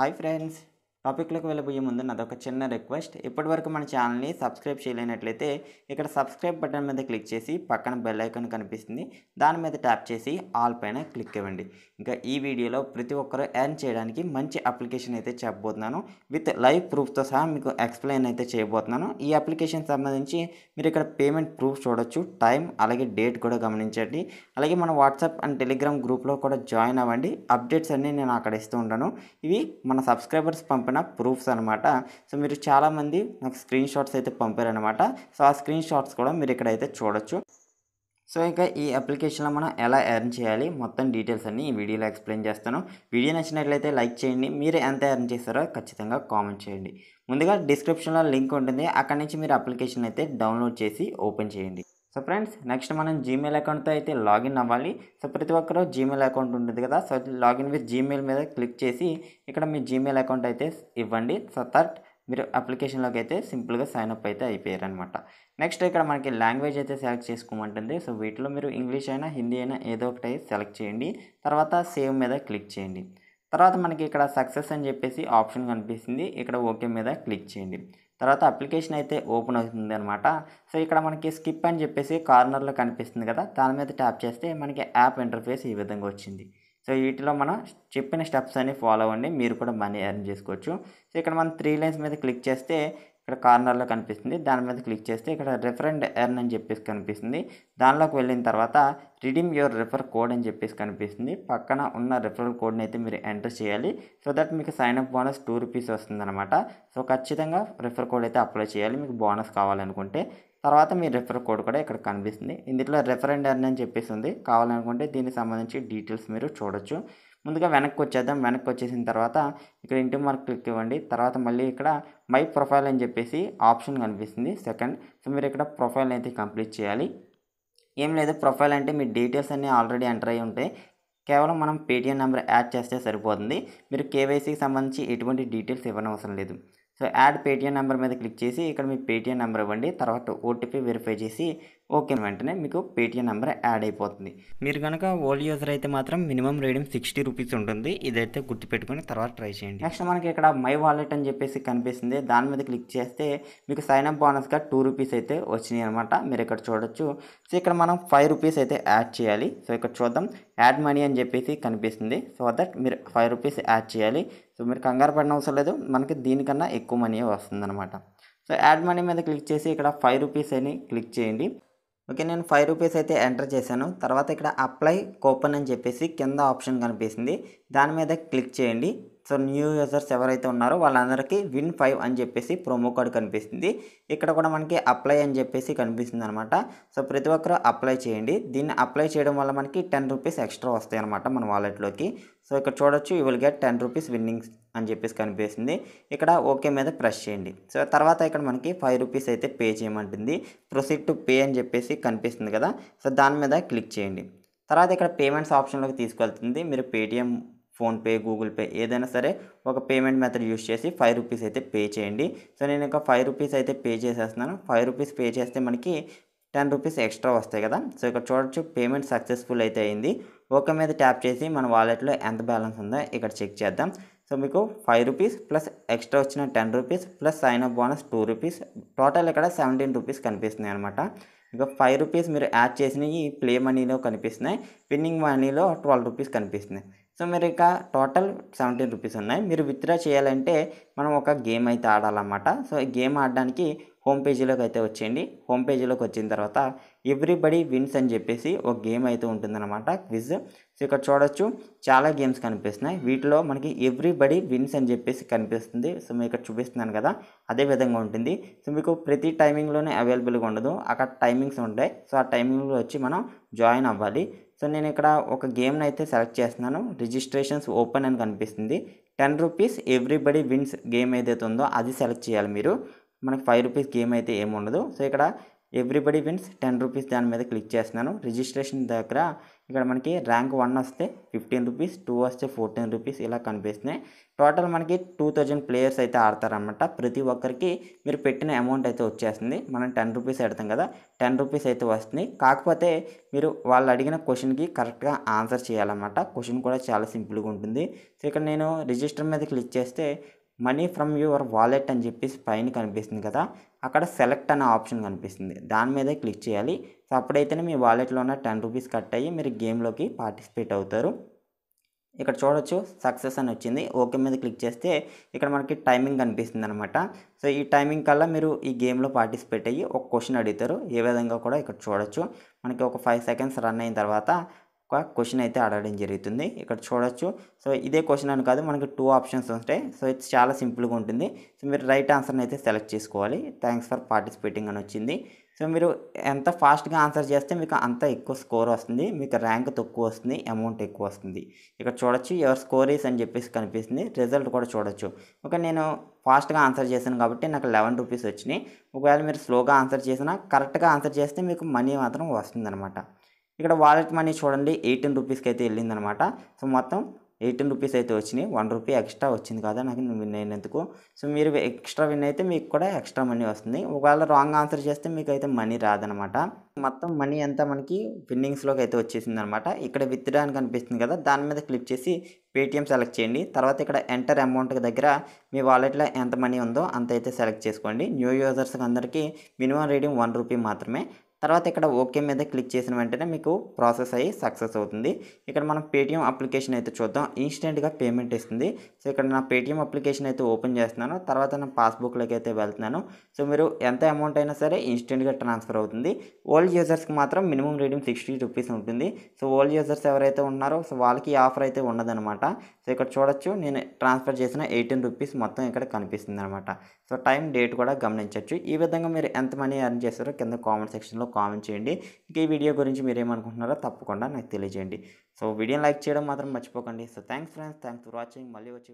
Hi friends టాపిక్లోకి వెళ్ళబోయే ముందు నాదొక చిన్న రిక్వెస్ట్. ఇప్పటివరకు మన ఛానల్ని సబ్స్క్రైబ్ చేయలేనట్లయితే ఇక్కడ సబ్స్క్రైబ్ బటన్ మీద క్లిక్ చేసి పక్కన బెల్ ఐకాన్ కనిపిస్తుంది. దాని మీద ట్యాప్ చేసి ఆల్ పైన క్లిక్ ఇవ్వండి. ఇంకా ఈ వీడియోలో ప్రతి ఒక్కరూ ఎర్న్ చేయడానికి మంచి అప్లికేషన్ అయితే చెప్పబోతున్నాను. విత్ లైవ్ ప్రూఫ్తో సహా మీకు ఎక్స్ప్లెయిన్ అయితే చేయబోతున్నాను. ఈ అప్లికేషన్ సంబంధించి మీరు ఇక్కడ పేమెంట్ ప్రూఫ్ చూడొచ్చు. టైం అలాగే డేట్ కూడా గమనించండి. అలాగే మన వాట్సాప్ అండ్ టెలిగ్రామ్ గ్రూప్లో కూడా జాయిన్ అవ్వండి. అప్డేట్స్ అన్నీ నేను అక్కడ ఇస్తూ ఉంటాను. ఇవి మన సబ్స్క్రైబర్స్ పంపిన ప్రూఫ్స్ అనమాట సో మీరు చాలామంది నాకు స్క్రీన్ షాట్స్ అయితే పంపారనమాట సో ఆ స్క్రీన్ షాట్స్ కూడా మీరు ఇక్కడైతే చూడొచ్చు. సో ఇంకా ఈ అప్లికేషన్లో మనం ఎలా ఎర్న్ చేయాలి మొత్తం డీటెయిల్స్ అన్ని ఈ వీడియోలో ఎక్స్ప్లెయిన్ చేస్తాను. వీడియో నచ్చినట్లయితే లైక్ చేయండి మీరు ఎంత ఎర్న్ చేస్తారో ఖచ్చితంగా కామెంట్ చేయండి. ముందుగా డిస్క్రిప్షన్లో లింక్ ఉంటుంది అక్కడ నుంచి మీరు అప్లికేషన్ అయితే డౌన్లోడ్ చేసి ఓపెన్ చేయండి. సో ఫ్రెండ్స్ నెక్స్ట్ మనం జీమెయిల్ అకౌంట్తో అయితే లాగిన్ అవ్వాలి. సో ప్రతి ఒక్కరూ జీమెయిల్ అకౌంట్ ఉంటుంది కదా సో లాగిన్ విత్ జీమెయిల్ మీద క్లిక్ చేసి ఇక్కడ మీ జీమెయిల్ అకౌంట్ అయితే ఇవ్వండి. సో దట్ మీరు అప్లికేషన్లోకి అయితే సింపుల్గా సైన్ అప్ అయితే అయిపోయారు అనమాట నెక్స్ట్ ఇక్కడ మనకి లాంగ్వేజ్ అయితే సెలెక్ట్ చేసుకోమంటుంది. సో వీటిలో మీరు ఇంగ్లీష్ అయినా హిందీ అయినా ఏదో ఒకటి సెలెక్ట్ చేయండి. తర్వాత సేవ్ మీద క్లిక్ చేయండి. తర్వాత మనకి ఇక్కడ సక్సెస్ అని చెప్పేసి ఆప్షన్ కనిపిస్తుంది. ఇక్కడ ఓకే మీద క్లిక్ చేయండి. తర్వాత అప్లికేషన్ అయితే ఓపెన్ అవుతుంది అనమాట సో ఇక్కడ మనకి స్కిప్ అని చెప్పేసి కార్నర్లో కనిపిస్తుంది కదా దాని మీద ట్యాప్ చేస్తే మనకి యాప్ ఇంటర్ఫేస్ ఈ విధంగా వచ్చింది. సో వీటిలో మనం చెప్పిన స్టెప్స్ అన్ని ఫాలో అవ్వండి మీరు కూడా మనీ ఎర్న్ చేసుకోవచ్చు. సో ఇక్కడ మనం త్రీ లైన్స్ మీద క్లిక్ చేస్తే ఇక్కడ కార్నర్లో కనిపిస్తుంది. దాని మీద క్లిక్ చేస్తే ఇక్కడ రిఫరెండ్ ఎర్న్ అని చెప్పేసి కనిపిస్తుంది. దానిలోకి వెళ్ళిన తర్వాత రిడీమ్ యువర్ రిఫర్ కోడ్ అని చెప్పేసి కనిపిస్తుంది. పక్కన ఉన్న రిఫరల్ కోడ్ని అయితే మీరు ఎంటర్ చేయాలి. సో దట్ మీకు sign up bonus two rupees వస్తుందన్నమాట. సో ఖచ్చితంగా రిఫర్ కోడ్ అయితే అప్లై చేయాలి. మీకు బోనస్ కావాలనుకుంటే. తర్వాత మీ రెఫర్ కోడ్ కూడా ఇక్కడ కనిపిస్తుంది. ఇందులో రెఫరెండ్ ఎర్న్ అని చెప్పేసి ఉంది. కావాలనుకుంటే దీనికి సంబంధించి డీటెయిల్స్ మీరు చూడొచ్చు. ముందుగా వెనక్కి వచ్చేద్దాం వెనక్కి వచ్చేసిన తర్వాత ఇక్కడ ఇంటి మార్క్ క్లిక్ ఇవ్వండి. తర్వాత మళ్ళీ ఇక్కడ మై ప్రొఫైల్ అని చెప్పేసి ఆప్షన్ కనిపిస్తుంది. సెకండ్. సో మీరు ఇక్కడ ప్రొఫైల్ అయితే కంప్లీట్ చేయాలి. ఏం లేదు. ప్రొఫైల్ అంటే మీ డీటెయిల్స్ అన్నీ ఆల్రెడీ ఎంటర్ అయి ఉంటాయి కేవలం మనం పేటిఎం నెంబర్ యాడ్ చేస్తే సరిపోతుంది. మీరు కేవైసీకి సంబంధించి ఎటువంటి డీటెయిల్స్ ఇవ్వనవసరం లేదు. సో యాడ్ పేటిఎం నెంబర్ మీద క్లిక్ చేసి ఇక్కడ మీ పేటిఎం నెంబర్ ఇవ్వండి. తర్వాత ఓటీపీ వెరిఫై చేసి ఓకే వెంటనే మీకు పేటిఎం నెంబర్ యాడ్ అయిపోతుంది. మీరు కనుక ఓల్డ్ యూజర్ అయితే మాత్రం మినిమం రేడియం సిక్స్టీ రూపీస్ ఉంటుంది. ఇదైతే గుర్తుపెట్టుకుని తర్వాత ట్రై చేయండి. నెక్స్ట్ మనకి ఇక్కడ మై వాలెట్ అని చెప్పేసి కనిపిస్తుంది. దాని మీద క్లిక్ చేస్తే మీకు సైన్ అప్ బోనస్గా టూ రూపీస్ అయితే వచ్చినాయి అనమాట మీరు ఇక్కడ చూడొచ్చు. సో ఇక్కడ మనం ఫైవ్ రూపీస్ అయితే యాడ్ చేయాలి. సో ఇక్కడ చూద్దాం. యాడ్ మనీ అని చెప్పేసి కనిపిస్తుంది. సో దట్ మీరు ఫైవ్ రూపీస్ యాడ్ చేయాలి. సో మీరు కంగారు పడిన అవసరం లేదు. మనకి దీనికన్నా ఎక్కువ మనీ వస్తుందన్నమాట. సో యాడ్ మనీ మీద క్లిక్ చేసి ఇక్కడ ఫైవ్ రూపీస్ అని క్లిక్ చేయండి. ఓకే నేను ఫైవ్ రూపీస్ అయితే ఎంటర్ చేశాను. తర్వాత ఇక్కడ అప్లై కూపన్ అని చెప్పేసి కింద ఆప్షన్ కనిపిస్తుంది. దాని మీద క్లిక్ చేయండి. సో న్యూ యూజర్స్ ఎవరైతే ఉన్నారో వాళ్ళందరికీ విన్ ఫైవ్ అని చెప్పేసి ప్రోమో కోడ్ కనిపిస్తుంది. ఇక్కడ కూడా మనకి అప్లై అని చెప్పేసి కనిపిస్తుంది అనమాట సో ప్రతి ఒక్కరూ అప్లై చేయండి. దీన్ని అప్లై చేయడం వల్ల మనకి టెన్ రూపీస్ ఎక్స్ట్రా వస్తాయి అనమాట మన వాలెట్లోకి. సో ఇక్కడ చూడొచ్చు you will get ten rupees winnings అని చెప్పేసి కనిపిస్తుంది. ఇక్కడ ఓకే మీద ప్రెస్ చేయండి. సో తర్వాత ఇక్కడ మనకి ఫైవ్ రూపీస్ అయితే పే చేయమంటుంది. ప్రొసీడ్ టు పే అని చెప్పేసి కనిపిస్తుంది కదా. సో దాని మీద క్లిక్ చేయండి. తర్వాత ఇక్కడ పేమెంట్స్ ఆప్షన్లోకి తీసుకెళ్తుంది. మీరు పేటిఎం ఫోన్పే గూగుల్ పే ఏదైనా సరే ఒక పేమెంట్ మెథడ్ యూస్ చేసి ఫైవ్ రూపీస్ అయితే పే చేయండి. సో నేను ఇంకా ఫైవ్ రూపీస్ అయితే పే చేసేస్తున్నాను. ఫైవ్ రూపీస్ పే చేస్తే మనకి టెన్ రూపీస్ ఎక్స్ట్రా వస్తాయి కదా. సో ఇక్కడ చూడొచ్చు పేమెంట్ సక్సెస్ఫుల్ అయితే అయింది. ఓకే మీద ట్యాప్ చేసి మన వాలెట్లో ఎంత బ్యాలెన్స్ ఉందో ఇక్కడ చెక్ చేద్దాం. సో మీకు ఫైవ్ రూపీస్ ప్లస్ ఎక్స్ట్రా వచ్చిన ten rupees plus sign up bonus two rupees. Total ఇక్కడ సెవెంటీన్ రూపీస్ కనిపిస్తున్నాయి అనమాట ఇక ఫైవ్ రూపీస్ మీరు యాడ్ చేసినవి ప్లే మనీలో కనిపిస్తున్నాయి. విన్నింగ్ మనీలో ట్వెల్వ్ రూపీస్ కనిపిస్తున్నాయి. సో మీరు ఇక టోటల్ సెవెంటీన్ రూపీస్ ఉన్నాయి. మీరు విత్డ్రా చేయాలంటే మనం ఒక గేమ్ అయితే ఆడాలన్నమాట. సో ఈ గేమ్ ఆడడానికి హోమ్ పేజీలోకి అయితే వచ్చేయండి. హోమ్ పేజీలోకి వచ్చిన తర్వాత ఎవ్రీబడి విన్స్ అని చెప్పేసి ఒక గేమ్ అయితే ఉంటుందన్నమాట క్విజ్. సో ఇక్కడ చూడొచ్చు చాలా గేమ్స్ కనిపిస్తున్నాయి. వీటిలో మనకి ఎవ్రీబడి విన్స్ అని చెప్పేసి కనిపిస్తుంది. సో మీకు ఇక్కడ చూపిస్తున్నాను కదా అదే విధంగా ఉంటుంది. సో మీకు ప్రతి టైమింగ్లోనే అవైలబుల్గా ఉండదు. అక్కడ టైమింగ్స్ ఉంటాయి. సో ఆ టైమింగ్లో వచ్చి మనం జాయిన్ అవ్వాలి. సో నేను ఇక్కడ ఒక గేమ్ని అయితే సెలెక్ట్ చేస్తున్నాను. రిజిస్ట్రేషన్స్ ఓపెన్ అని కనిపిస్తుంది. Ten rupees everybody wins game ఏదైతే ఉందో అది సెలెక్ట్ చేయాలి మీరు. మనకి ఫైవ్ రూపీస్ గేమ్ అయితే ఏమి ఉండదు. సో ఇక్కడ ఎవ్రీబడి విన్స్ టెన్ రూపీస్ దాని మీద క్లిక్ చేస్తున్నాను. రిజిస్ట్రేషన్ దగ్గర ఇక్కడ మనకి ర్యాంక్ వన్ వస్తే ఫిఫ్టీన్ రూపీస్ టూ వస్తే ఫోర్టీన్ రూపీస్ ఇలా కనిపిస్తున్నాయి. టోటల్ మనకి టూ థౌజండ్ ప్లేయర్స్ అయితే ఆడతారనమాట ప్రతి ఒక్కరికి మీరు పెట్టిన అమౌంట్ అయితే వచ్చేస్తుంది. మనం టెన్ రూపీస్ పెడతాం కదా టెన్ రూపీస్ అయితే వస్తుంది. కాకపోతే మీరు వాళ్ళు అడిగిన క్వశ్చన్కి కరెక్ట్గా ఆన్సర్ చేయాలన్నమాట. క్వశ్చన్ కూడా చాలా సింపుల్గా ఉంటుంది. సో ఇక్కడ నేను రిజిస్టర్ మీద క్లిక్ చేస్తే మనీ ఫ్రమ్ యువర్ వాలెట్ అని చెప్పేసి పైన కనిపిస్తుంది కదా అక్కడ సెలెక్ట్ అనే ఆప్షన్ కనిపిస్తుంది. దాని మీదే క్లిక్ చేయాలి. సో అప్పుడైతేనే మీ వాలెట్లో ఉన్న టెన్ రూపీస్ కట్ అయ్యి మీరు గేమ్లోకి పార్టిసిపేట్ అవుతారు. ఇక్కడ చూడొచ్చు సక్సెస్ అని వచ్చింది. ఓకే మీద క్లిక్ చేస్తే ఇక్కడ మనకి టైమింగ్ కనిపిస్తుంది అనమాట సో ఈ టైమింగ్ కల్లా మీరు ఈ గేమ్లో పార్టిసిపేట్ అయ్యి ఒక క్వశ్చన్ అడుగుతారు. ఏ విధంగా కూడా ఇక్కడ చూడొచ్చు. మనకి ఒక ఫైవ్ సెకండ్స్ రన్ అయిన తర్వాత ఒక క్వశ్చన్ అయితే అడగడం జరుగుతుంది. ఇక్కడ చూడొచ్చు. సో ఇదే క్వశ్చన్ అని కాదు మనకి టూ ఆప్షన్స్ ఉంటాయి సో ఇది చాలా సింపుల్గా ఉంటుంది. సో మీరు రైట్ ఆన్సర్ని అయితే సెలెక్ట్ చేసుకోవాలి. థ్యాంక్స్ ఫర్ పార్టిసిపేటింగ్ అని వచ్చింది. సో మీరు ఎంత ఫాస్ట్గా ఆన్సర్ చేస్తే మీకు అంత ఎక్కువ స్కోర్ వస్తుంది. మీకు ర్యాంక్ తక్కువ వస్తుంది అమౌంట్ ఎక్కువ వస్తుంది. ఇక్కడ చూడొచ్చు ఎవర్ స్కోర్ ఈస్ అని చెప్పేసి కనిపిస్తుంది. రిజల్ట్ కూడా చూడొచ్చు. ఓకే నేను ఫాస్ట్గా ఆన్సర్ చేశాను కాబట్టి నాకు లెవెన్ రూపీస్ వచ్చినాయి. ఒకవేళ మీరు స్లోగా ఆన్సర్ చేసినా కరెక్ట్గా ఆన్సర్ చేస్తే మీకు మనీ మాత్రం వస్తుందన్నమాట. ఇక్కడ వాలెట్ మనీ చూడండి ఎయిటీన్ రూపీస్కి అయితే వెళ్ళిందనమాట. సో మొత్తం ఎయిటీన్ రూపీస్ అయితే వచ్చినాయి. వన్ రూపీ ఎక్స్ట్రా వచ్చింది కదా నాకు విన్ అయినందుకు. సో మీరు ఎక్స్ట్రా విన్ అయితే మీకు కూడా ఎక్స్ట్రా మనీ వస్తుంది. ఒకవేళ రాంగ్ ఆన్సర్ చేస్తే మీకు అయితే మనీ రాదనమాట. మొత్తం మనీ అంతా మనకి విన్నింగ్స్లోకి అయితే వచ్చేసింది అనమాట ఇక్కడ విత్డ్రా అని కనిపిస్తుంది కదా దాని మీద క్లిక్ చేసి పేటిఎం సెలెక్ట్ చేయండి. తర్వాత ఇక్కడ ఎంటర్ అమౌంట్ దగ్గర మీ వాలెట్లో ఎంత మనీ ఉందో అంత అయితే సెలెక్ట్ చేసుకోండి. న్యూ యూజర్స్కి అందరికీ మినిమం రీడింగ్ వన్ రూపీ మాత్రమే. తర్వాత ఇక్కడ ఓకే మీద క్లిక్ చేసిన వెంటనే మీకు ప్రాసెస్ అయ్యి సక్సెస్ అవుతుంది. ఇక్కడ మనం పేటీఎం అప్లికేషన్ అయితే చూద్దాం. ఇన్స్టెంట్గా పేమెంట్ ఇస్తుంది. సో ఇక్కడ నా పేటీఎం అప్లికేషన్ అయితే ఓపెన్ చేస్తున్నాను. తర్వాత నా పాస్బుక్లోకి అయితే వెళ్తున్నాను. సో మీరు ఎంత అమౌంట్ అయినా సరే ఇన్స్టెంట్గా ట్రాన్స్ఫర్ అవుతుంది. ఓల్డ్ యూజర్స్కి మాత్రం మినిమం రీడింగ్ సిక్స్టీ రూపీస్ ఉంటుంది. సో ఓల్డ్ యూజర్స్ ఎవరైతే ఉన్నారో సో వాళ్ళకి ఆఫర్ అయితే ఉండదనమాట ఇక్కడ చూడొచ్చు నేను ట్రాన్స్ఫర్ చేసిన ఎయిటీన్ రూపీస్ మొత్తం ఇక్కడ కనిపిస్తుంది అనమాట సో టైం డేట్ కూడా గమనించవచ్చు ఈ విధంగా మీరు ఎంత మనీ ఎర్న్ చేస్తారో కింద కామెంట్ సెక్షన్లో కామెంట్ చేయండి. ఇంక ఈ వీడియో గురించి మీరు ఏమనుకుంటున్నారో తప్పకుండా నాకు తెలియజేయండి. సో వీడియోని లైక్ చేయడం మాత్రం మర్చిపోకండి. So thanks friends thanks for watching మళ్ళీ వచ్చి